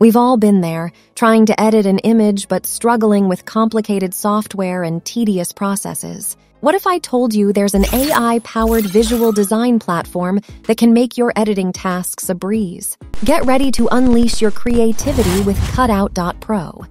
We've all been there, trying to edit an image but struggling with complicated software and tedious processes. What if I told you there's an AI powered visual design platform that can make your editing tasks a breeze? Get ready to unleash your creativity with Cutout.pro.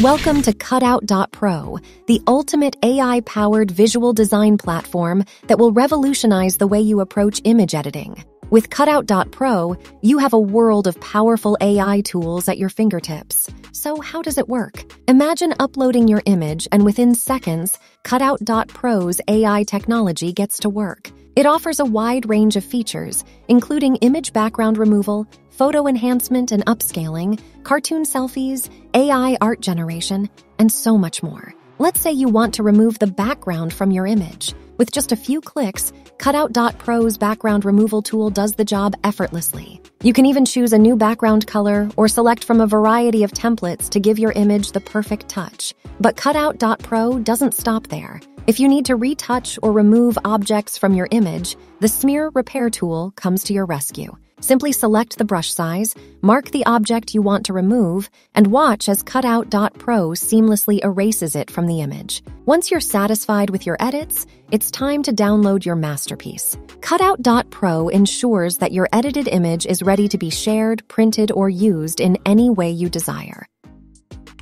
Welcome to Cutout.pro, the ultimate AI powered visual design platform that will revolutionize the way you approach image editing. With Cutout.pro, you have a world of powerful AI tools at your fingertips. So, how does it work? Imagine uploading your image, and within seconds, Cutout.pro's AI technology gets to work. It offers a wide range of features, including image background removal, photo enhancement and upscaling, cartoon selfies, AI art generation, and so much more. Let's say you want to remove the background from your image. With just a few clicks, Cutout.pro's background removal tool does the job effortlessly. You can even choose a new background color or select from a variety of templates to give your image the perfect touch. But Cutout.pro doesn't stop there. If you need to retouch or remove objects from your image, the Smear Repair tool comes to your rescue. Simply select the brush size, mark the object you want to remove, and watch as Cutout.pro seamlessly erases it from the image. Once you're satisfied with your edits, it's time to download your masterpiece. Cutout.pro ensures that your edited image is ready to be shared, printed, or used in any way you desire.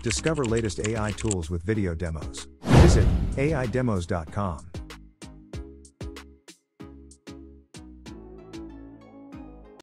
Discover latest AI tools with video demos. Visit AIdemos.com.